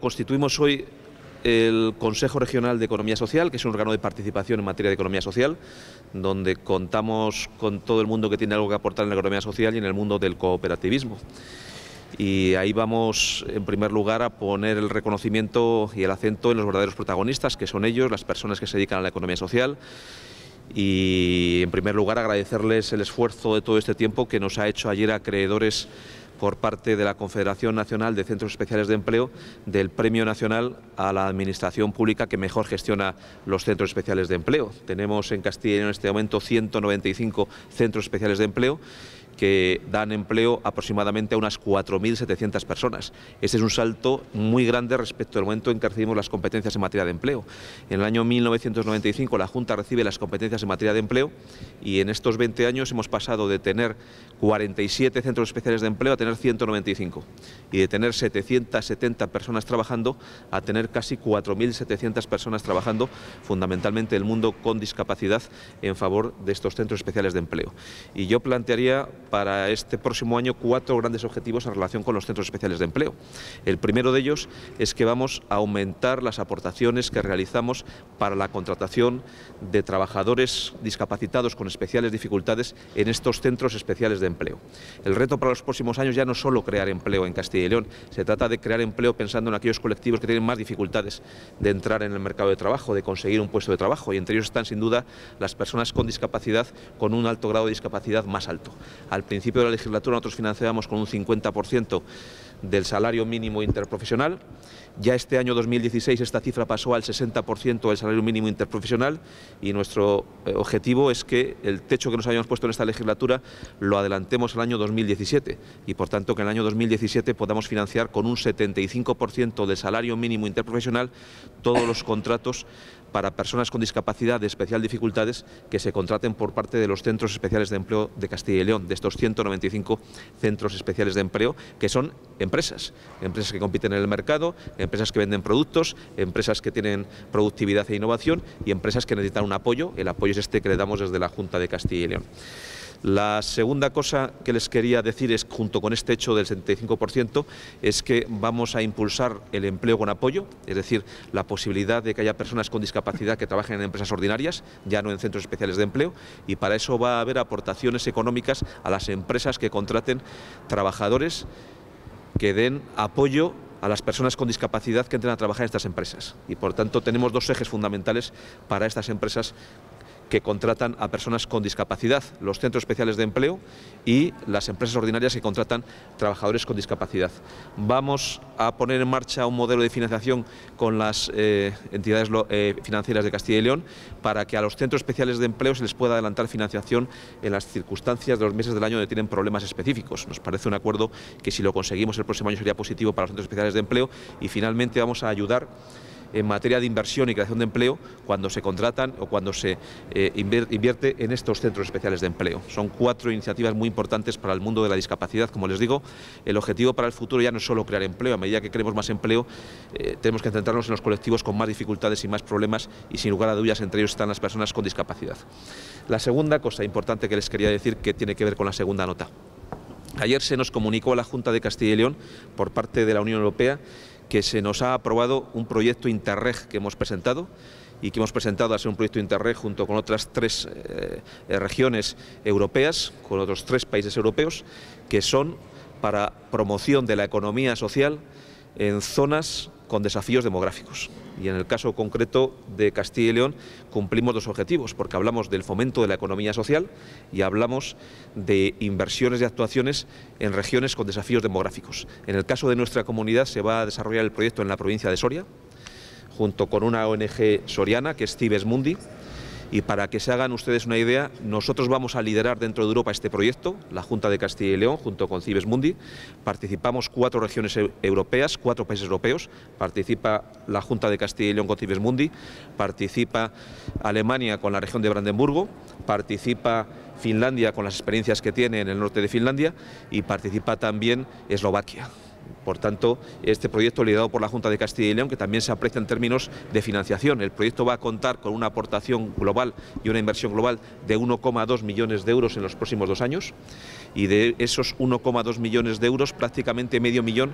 Constituimos hoy el Consejo Regional de Economía Social, que es un órgano de participación en materia de economía social, donde contamos con todo el mundo que tiene algo que aportar en la economía social y en el mundo del cooperativismo. Y ahí vamos, en primer lugar, a poner el reconocimiento y el acento en los verdaderos protagonistas, que son ellos, las personas que se dedican a la economía social. Y, en primer lugar, agradecerles el esfuerzo de todo este tiempo que nos ha hecho ayer acreedores por parte de la Confederación Nacional de Centros Especiales de Empleo del Premio Nacional a la Administración Pública que mejor gestiona los centros especiales de empleo. Tenemos en Castilla en este momento 195 centros especiales de empleo que dan empleo aproximadamente a unas 4.700 personas. Este es un salto muy grande respecto al momento en que recibimos las competencias en materia de empleo. En el año 1995 la Junta recibe las competencias en materia de empleo y en estos 20 años hemos pasado de tener 47 centros especiales de empleo a tener 195 y de tener 770 personas trabajando a tener casi 4.700 personas trabajando, fundamentalmente el mundo con discapacidad, en favor de estos centros especiales de empleo. Y yo plantearía para este próximo año cuatro grandes objetivos en relación con los centros especiales de empleo. El primero de ellos es que vamos a aumentar las aportaciones que realizamos para la contratación de trabajadores discapacitados con especiales dificultades en estos centros especiales de empleo. El reto para los próximos años ya no es solo crear empleo en Castilla y León, se trata de crear empleo pensando en aquellos colectivos que tienen más dificultades de entrar en el mercado de trabajo, de conseguir un puesto de trabajo y entre ellos están sin duda las personas con discapacidad con un alto grado de discapacidad más alto. Al principio de la legislatura nosotros financiábamos con un 50% del salario mínimo interprofesional. Ya este año 2016 esta cifra pasó al 60% del salario mínimo interprofesional y nuestro eh, objetivo es que el techo que nos habíamos puesto en esta legislatura lo adelantemos al año 2017 y por tanto que en el año 2017 podamos financiar con un 75% del salario mínimo interprofesional todos los contratos para personas con discapacidad de especial dificultades que se contraten por parte de los centros especiales de empleo de Castilla y León, de estos 195 centros especiales de empleo, que son empresas, empresas que compiten en el mercado, empresas que venden productos, empresas que tienen productividad e innovación y empresas que necesitan un apoyo. El apoyo es este que le damos desde la Junta de Castilla y León. La segunda cosa que les quería decir es, junto con este hecho del 75%, es que vamos a impulsar el empleo con apoyo, es decir, la posibilidad de que haya personas con discapacidad que trabajen en empresas ordinarias, ya no en centros especiales de empleo, y para eso va a haber aportaciones económicas a las empresas que contraten trabajadores que den apoyo a las personas con discapacidad que entren a trabajar en estas empresas. Y por tanto tenemos dos ejes fundamentales para estas empresas que contratan a personas con discapacidad, los centros especiales de empleo y las empresas ordinarias que contratan trabajadores con discapacidad. Vamos a poner en marcha un modelo de financiación con las eh, entidades eh, financieras de Castilla y León para que a los centros especiales de empleo se les pueda adelantar financiación en las circunstancias de los meses del año donde tienen problemas específicos. Nos parece un acuerdo que si lo conseguimos el próximo año sería positivo para los centros especiales de empleo y finalmente vamos a ayudar en materia de inversión y creación de empleo cuando se contratan o cuando se eh, invierte en estos centros especiales de empleo. Son cuatro iniciativas muy importantes para el mundo de la discapacidad. Como les digo, el objetivo para el futuro ya no es solo crear empleo. A medida que queremos más empleo, eh, tenemos que centrarnos en los colectivos con más dificultades y más problemas y sin lugar a dudas entre ellos están las personas con discapacidad. La segunda cosa importante que les quería decir que tiene que ver con la segunda nota. Ayer se nos comunicó a la Junta de Castilla y León por parte de la Unión Europea que se nos ha aprobado un proyecto Interreg que hemos presentado y que hemos presentado a ser un proyecto Interreg junto con otras tres eh, regiones europeas, con otros tres países europeos, que son para promoción de la economía social en zonas con desafíos demográficos. Y en el caso concreto de Castilla y León cumplimos dos objetivos, porque hablamos del fomento de la economía social y hablamos de inversiones y actuaciones en regiones con desafíos demográficos. En el caso de nuestra comunidad se va a desarrollar el proyecto en la provincia de Soria, junto con una ONG soriana que es Cibes Mundi, y para que se hagan ustedes una idea, nosotros vamos a liderar dentro de Europa este proyecto, la Junta de Castilla y León, junto con Cibes Mundi. Participamos cuatro regiones europeas, cuatro países europeos. Participa la Junta de Castilla y León con Cibes Mundi, participa Alemania con la región de Brandenburgo, participa Finlandia con las experiencias que tiene en el norte de Finlandia y participa también Eslovaquia. Por tanto, este proyecto liderado por la Junta de Castilla y León, que también se aprecia en términos de financiación. El proyecto va a contar con una aportación global y una inversión global de 1,2 millones de euros en los próximos dos años. Y de esos 1,2 millones de euros, prácticamente medio millón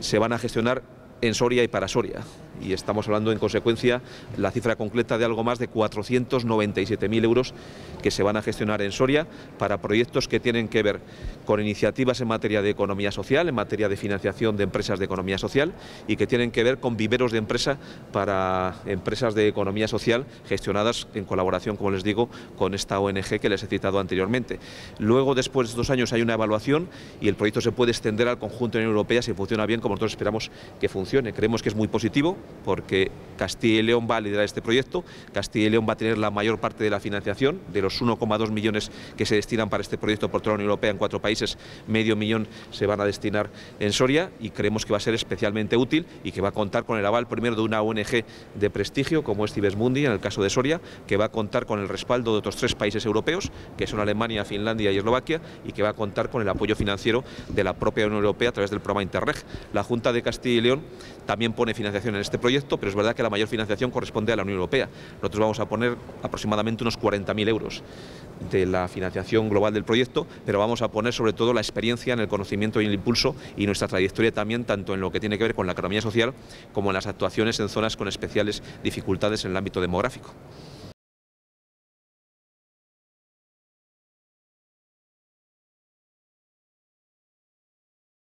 se van a gestionar en Soria y para Soria. Y estamos hablando en consecuencia la cifra concreta de algo más de 497.000 euros que se van a gestionar en Soria para proyectos que tienen que ver con iniciativas en materia de economía social, en materia de financiación de empresas de economía social y que tienen que ver con viveros de empresa para empresas de economía social gestionadas en colaboración, como les digo, con esta ONG que les he citado anteriormente. Luego, después de dos años, hay una evaluación y el proyecto se puede extender al conjunto de la Unión Europea si funciona bien, como nosotros esperamos que funcione. Creemos que es muy positivo porque Castilla y León va a liderar este proyecto, Castilla y León va a tener la mayor parte de la financiación, de los 1,2 millones que se destinan para este proyecto por toda la Unión Europea en cuatro países, medio millón se van a destinar en Soria y creemos que va a ser especialmente útil y que va a contar con el aval primero de una ONG de prestigio como es Cibes Mundi en el caso de Soria, que va a contar con el respaldo de otros tres países europeos, que son Alemania, Finlandia y Eslovaquia, y que va a contar con el apoyo financiero de la propia Unión Europea a través del programa Interreg. La Junta de Castilla y León también pone financiación en este proyecto, pero es verdad que la mayor financiación corresponde a la Unión Europea. Nosotros vamos a poner aproximadamente unos 40.000 euros de la financiación global del proyecto, pero vamos a poner sobre todo la experiencia en el conocimiento y el impulso y nuestra trayectoria también, tanto en lo que tiene que ver con la economía social como en las actuaciones en zonas con especiales dificultades en el ámbito demográfico.